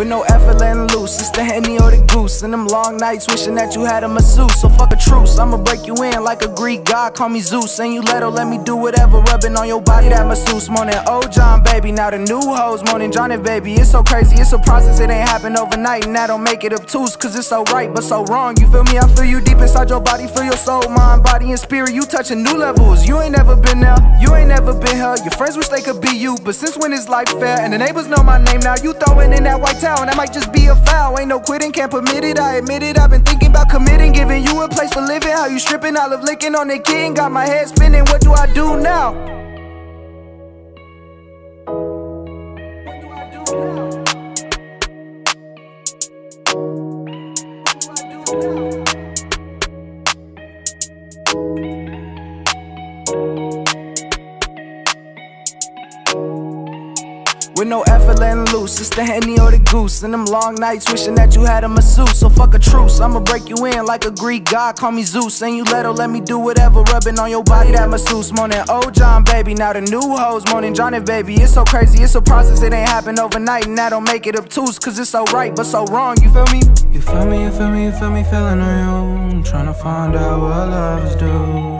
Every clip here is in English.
With no effort letting loose, it's the henny or the goose. And them long nights wishing that you had a masseuse. So fuck a truce, I'ma break you in like a Greek god, call me Zeus. And you let her let me do whatever, rubbing on your body that masseuse. Morning, oh John, baby, now the new hoes, morning Johnny, baby. It's so crazy, it's a process, it ain't happen overnight. And that don't make it obtuse, cause it's so right, but so wrong. You feel me? I feel you deep inside your body, feel your soul, mind, body, and spirit. You touching new levels, you ain't never been there, you ain't never been here. Your friends wish they could be you, but since when is life fair? And the neighbors know my name now, you throwing in that white towel, and that might just be a foul. Ain't no quitting, can't permit it, I admit it. I've been thinking about committing, giving you a place for living. How you stripping, I love licking on the king. Got my head spinning, what do I do now? What do I do now? With no effort letting loose, it's the henny or the goose. And them long nights wishing that you had a masseuse. So fuck a truce, I'ma break you in like a Greek god, call me Zeus. And you let her let me do whatever, rubbing on your body that masseuse. Morning, oh John, baby, now the new hoes, morning Johnny, baby. It's so crazy, it's a process, it ain't happen overnight. And that don't make it obtuse, cause it's so right, but so wrong, you feel me? You feel me, you feel me, you feel me, feeling you. Tryna find out what love is due.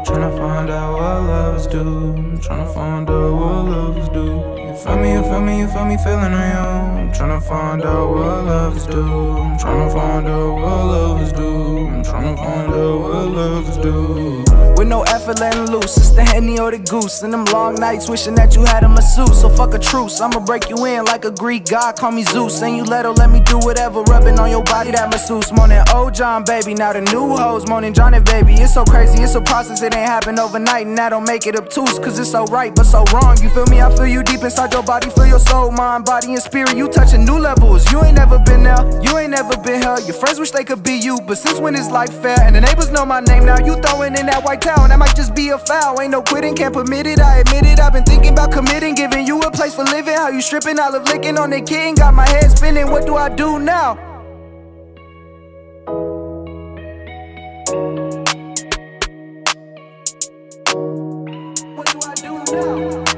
Tryna find out what love is due. Tryna find out what love is due. You feel me, you feel me, you feel me, feeling on you. Tryna find out what love is due. I'm tryna find out what love is due. I'm tryna find out what love is due. With no effort letting loose, it's the henny or the goose. And them long nights wishing that you had a masseuse. So fuck a truce, I'ma break you in like a Greek god, call me Zeus. And you let her let me do whatever, rubbing on your body that masseuse. Morning, oh John, baby, now the new hoes, morning Johnny, baby. It's so crazy, it's a process, it ain't happen overnight. And that don't make it obtuse, cause it's so right, but so wrong. You feel me? I feel you deep inside your body, feel your soul, mind, body, and spirit. You touching new levels, you ain't never been there, you ain't never been here. Your friends wish they could be you, but since when is life fair? And the neighbors know my name now, you throwing in that white town, that might just be a foul. Ain't no quitting, can't permit it, I admit it. I've been thinking about committing, giving you a place for living. How you stripping, I live licking on the king. got my head spinning. What do I do now? What do I do now?